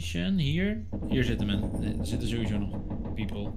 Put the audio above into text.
station. Hier. Hier zitten men. Er zitten sowieso nog people.